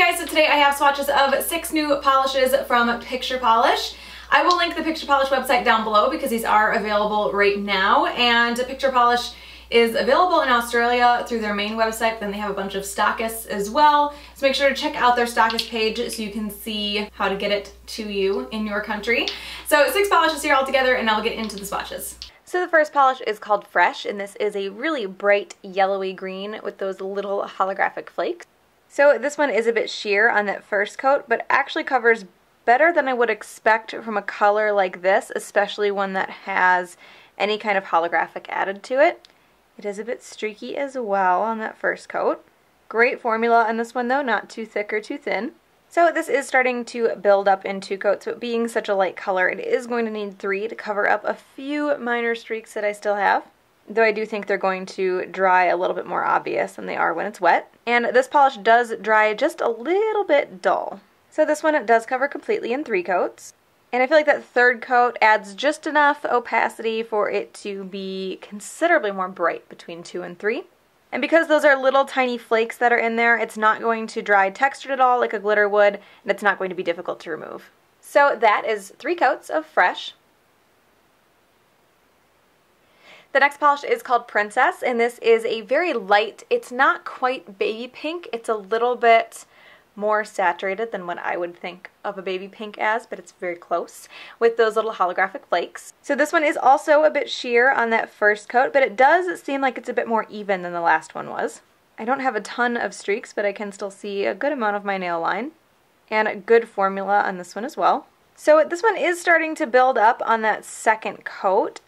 guys, so today I have swatches of six new polishes from Picture Polish. I will link the Picture Polish website down below because these are available right now and Picture Polish is available in Australia through their main website, then they have a bunch of stockists as well. So make sure to check out their stockist page so you can see how to get it to you in your country. So six polishes here all together and I'll get into the swatches. So the first polish is called Fresh and this is a really bright yellowy green with those little holographic flakes. So this one is a bit sheer on that first coat, but actually covers better than I would expect from a color like this, especially one that has any kind of holographic added to it. It is a bit streaky as well on that first coat. Great formula on this one though, not too thick or too thin. So this is starting to build up in two coats, but being such a light color, it is going to need three to cover up a few minor streaks that I still have though I do think they're going to dry a little bit more obvious than they are when it's wet. And this polish does dry just a little bit dull. So this one does cover completely in three coats. And I feel like that third coat adds just enough opacity for it to be considerably more bright between two and three. And because those are little tiny flakes that are in there, it's not going to dry textured at all like a glitter would, and it's not going to be difficult to remove. So that is three coats of Fresh. The next polish is called Princess, and this is a very light, it's not quite baby pink, it's a little bit more saturated than what I would think of a baby pink as, but it's very close with those little holographic flakes. So this one is also a bit sheer on that first coat, but it does seem like it's a bit more even than the last one was. I don't have a ton of streaks, but I can still see a good amount of my nail line. And a good formula on this one as well. So this one is starting to build up on that second coat.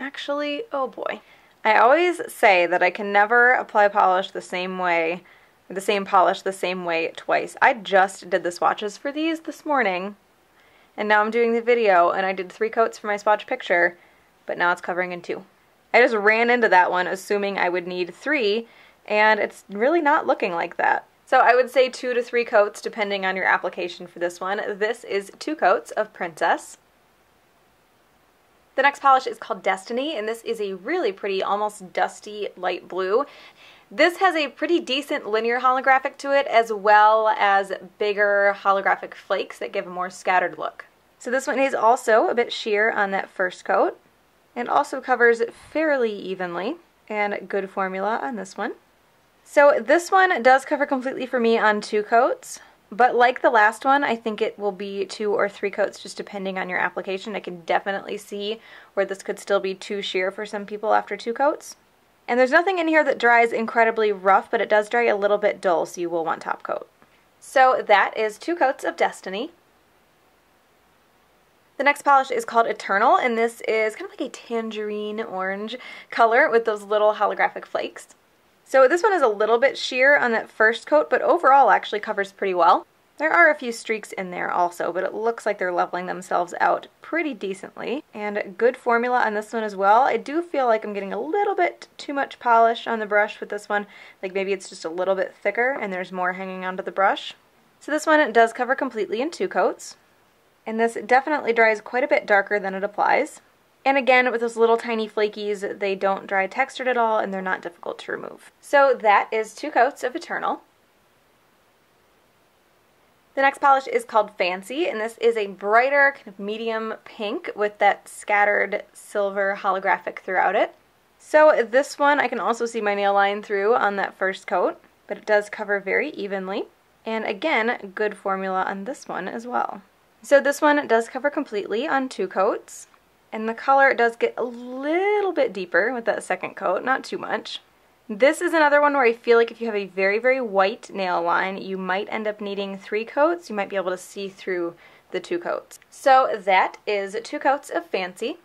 Actually, oh boy. I always say that I can never apply polish the same way, the same polish the same way twice. I just did the swatches for these this morning, and now I'm doing the video, and I did three coats for my swatch picture, but now it's covering in two. I just ran into that one assuming I would need three, and it's really not looking like that. So I would say two to three coats depending on your application for this one. This is two coats of Princess. The next polish is called Destiny, and this is a really pretty, almost dusty light blue. This has a pretty decent linear holographic to it, as well as bigger holographic flakes that give a more scattered look. So this one is also a bit sheer on that first coat, and also covers fairly evenly, and good formula on this one. So this one does cover completely for me on two coats. But like the last one, I think it will be two or three coats just depending on your application. I can definitely see where this could still be too sheer for some people after two coats. And there's nothing in here that dries incredibly rough, but it does dry a little bit dull, so you will want top coat. So that is two coats of Destiny. The next polish is called Eternal, and this is kind of like a tangerine orange color with those little holographic flakes. So this one is a little bit sheer on that first coat, but overall actually covers pretty well. There are a few streaks in there also, but it looks like they're leveling themselves out pretty decently. And good formula on this one as well. I do feel like I'm getting a little bit too much polish on the brush with this one. Like maybe it's just a little bit thicker and there's more hanging onto the brush. So this one does cover completely in two coats. And this definitely dries quite a bit darker than it applies. And again, with those little tiny flakies, they don't dry textured at all and they're not difficult to remove. So that is two coats of Eternal. The next polish is called Fancy, and this is a brighter, kind of medium pink with that scattered silver holographic throughout it. So this one I can also see my nail line through on that first coat, but it does cover very evenly. And again, good formula on this one as well. So this one does cover completely on two coats. And the color does get a little bit deeper with that second coat, not too much. This is another one where I feel like if you have a very, very white nail line, you might end up needing three coats. You might be able to see through the two coats. So that is two coats of Fancy.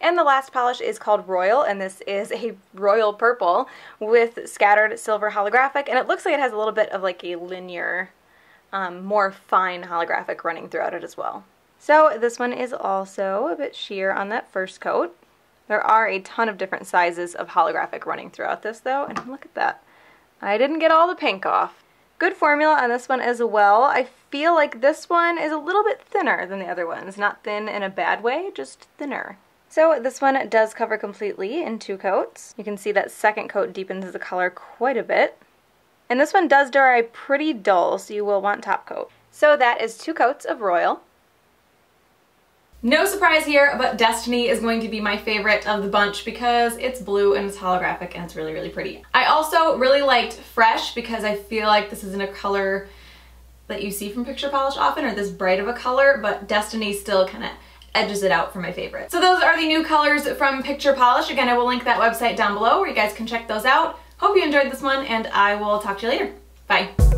And the last polish is called Royal, and this is a royal purple with scattered silver holographic, and it looks like it has a little bit of like a linear, um, more fine holographic running throughout it as well. So this one is also a bit sheer on that first coat. There are a ton of different sizes of holographic running throughout this though, and look at that. I didn't get all the pink off. Good formula on this one as well. I feel like this one is a little bit thinner than the other ones. Not thin in a bad way, just thinner. So this one does cover completely in two coats. You can see that second coat deepens the color quite a bit. And this one does dry pretty dull, so you will want top coat. So that is two coats of Royal. No surprise here, but Destiny is going to be my favorite of the bunch because it's blue and it's holographic and it's really, really pretty. I also really liked Fresh because I feel like this isn't a color that you see from Picture Polish often or this bright of a color, but Destiny still kind of edges it out for my favorite. So those are the new colors from Picture Polish. Again, I will link that website down below where you guys can check those out. Hope you enjoyed this one and I will talk to you later. Bye.